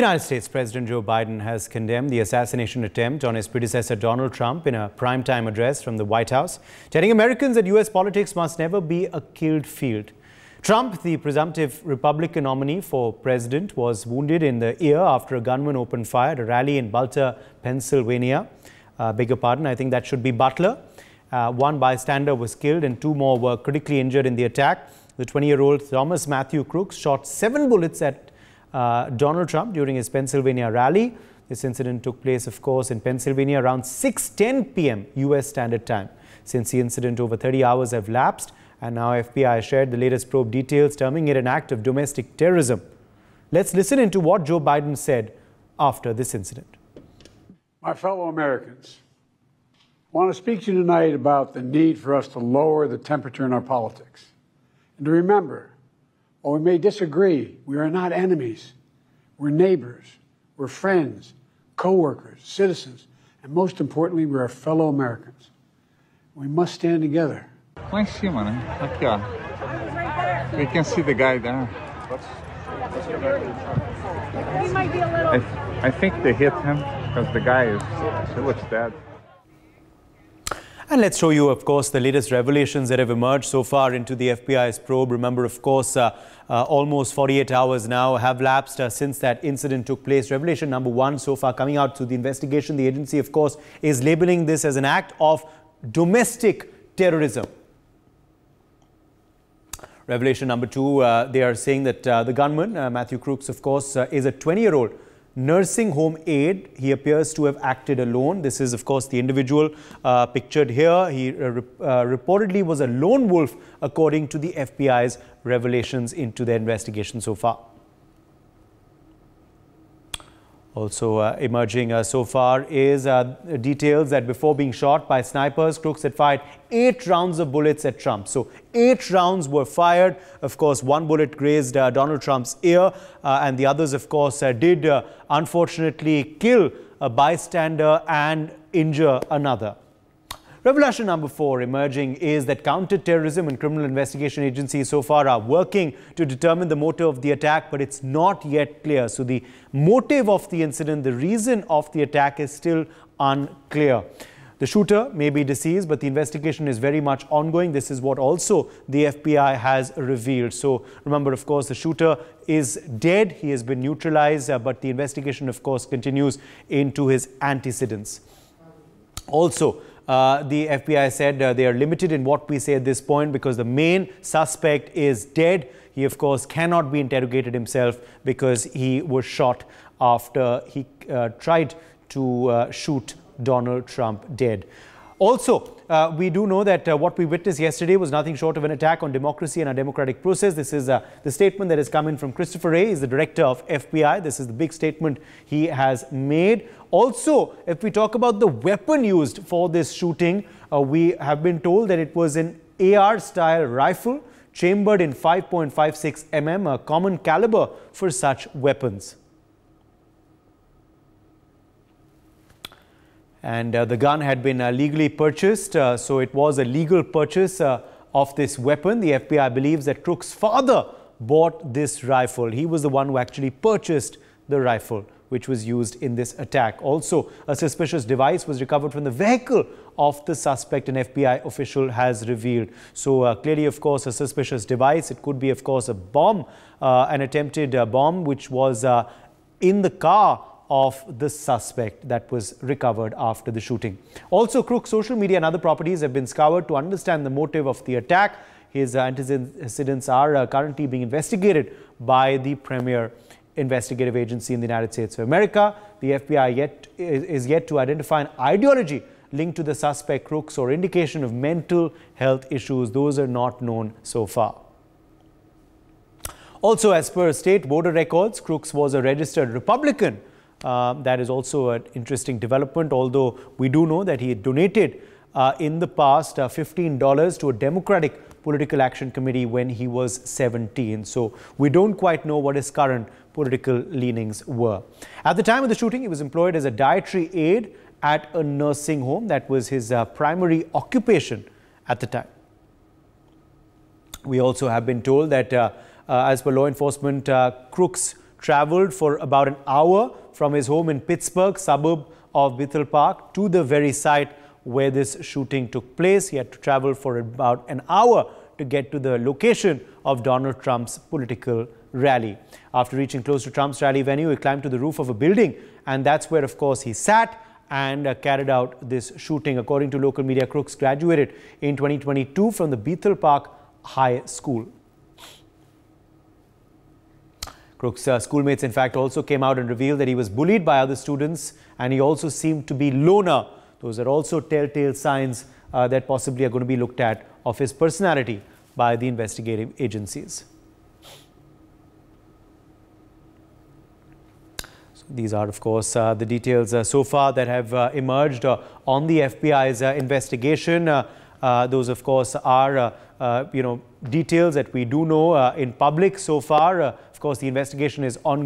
United States President Joe Biden has condemned the assassination attempt on his predecessor Donald Trump in a primetime address from the White House, telling Americans that U.S. politics must never be a killed field. Trump, the presumptive Republican nominee for president, was wounded in the ear after a gunman opened fire at a rally in Balta, Pennsylvania. Uh, beg your pardon, I think that should be Butler. Uh, one bystander was killed and two more were critically injured in the attack. The 20-year-old Thomas Matthew Crooks shot seven bullets at uh, Donald Trump during his Pennsylvania rally. This incident took place, of course, in Pennsylvania around 6.10 p.m. U.S. Standard Time. Since the incident, over 30 hours have lapsed, and now FBI shared the latest probe details, terming it an act of domestic terrorism. Let's listen into what Joe Biden said after this incident. My fellow Americans, I want to speak to you tonight about the need for us to lower the temperature in our politics and to remember or we may disagree. We are not enemies. We're neighbors. We're friends, co-workers, citizens, and most importantly, we're fellow Americans. We must stand together. Lá em cima, né? Aqui, ó. We can see the guy there. I, I think they hit him because the guy is, he looks dead. And let's show you, of course, the latest revelations that have emerged so far into the FBI's probe. Remember, of course, uh, uh, almost 48 hours now have lapsed uh, since that incident took place. Revelation number one so far coming out to the investigation. The agency, of course, is labeling this as an act of domestic terrorism. Revelation number two, uh, they are saying that uh, the gunman, uh, Matthew Crooks, of course, is a 20-year-old nursing home aide. He appears to have acted alone. This is, of course, the individual uh, pictured here. He uh, uh, reportedly was a lone wolf, according to the FBI's revelations into their investigation so far. Also uh, emerging uh, so far is uh, details that before being shot by snipers, Crooks had fired eight rounds of bullets at Trump. So eight rounds were fired. Of course, one bullet grazed uh, Donald Trump's ear, uh, and the others, of course, uh, did unfortunately kill a bystander and injure another. Revelation number four emerging is that counterterrorism and criminal investigation agencies so far are working to determine the motive of the attack, but it's not yet clear. So the motive of the incident, the reason of the attack is still unclear. The shooter may be deceased, but the investigation is very much ongoing. This is what also the FBI has revealed. So remember, of course, the shooter is dead. He has been neutralized, uh, but the investigation, of course, continues into his antecedents. Also, uh, the FBI said uh, they are limited in what we say at this point because the main suspect is dead. He, of course, cannot be interrogated himself because he was shot after he uh, tried to uh, shoot Donald Trump dead. Also, uh, we do know that uh, what we witnessed yesterday was nothing short of an attack on democracy and our democratic process. This is uh, the statement that has come in from Christopher Wray, is the director of FBI. This is the big statement he has made. Also, if we talk about the weapon used for this shooting, uh, we have been told that it was an AR-style rifle chambered in 5.56 mm, a common caliber for such weapons. And uh, the gun had been uh, legally purchased, uh, so it was a legal purchase uh, of this weapon. The FBI believes that Crook's father bought this rifle. He was the one who actually purchased the rifle which was used in this attack. Also, a suspicious device was recovered from the vehicle of the suspect, an FBI official has revealed. So uh, clearly, of course, a suspicious device. It could be, of course, a bomb, uh, an attempted bomb, which was in the car of the suspect that was recovered after the shooting. Also, Crook's social media and other properties have been scoured to understand the motive of the attack. His uh, antecedents are uh, currently being investigated by the premier investigative agency in the United States of America. The FBI yet is yet to identify an ideology linked to the suspect Crooks or indication of mental health issues. Those are not known so far. Also, as per state voter records, Crooks was a registered Republican uh, that is also an interesting development, although we do know that he donated uh, in the past uh, $15 to a Democratic Political Action Committee when he was 17. So we don't quite know what his current political leanings were. At the time of the shooting, he was employed as a dietary aide at a nursing home. That was his uh, primary occupation at the time. We also have been told that, uh, as per law enforcement, Crooks traveled for about an hour from his home in Pittsburgh, suburb of Bethel Park, to the very site where this shooting took place. He had to travel for about an hour to get to the location of Donald Trump's political rally. After reaching close to Trump's rally venue, he climbed to the roof of a building, and that's where, of course, he sat and uh, carried out this shooting. According to local media, Crooks graduated in 2022 from the Bethel Park High School. Crooks' uh, schoolmates, in fact, also came out and revealed that he was bullied by other students and he also seemed to be loner. Those are also telltale signs uh, that possibly are going to be looked at of his personality by the investigative agencies. These are, of course, uh, the details uh, so far that have uh, emerged uh, on the FBI's investigation. those, of course, are you know, details that we do know in public so far. Of course, the investigation is ongoing.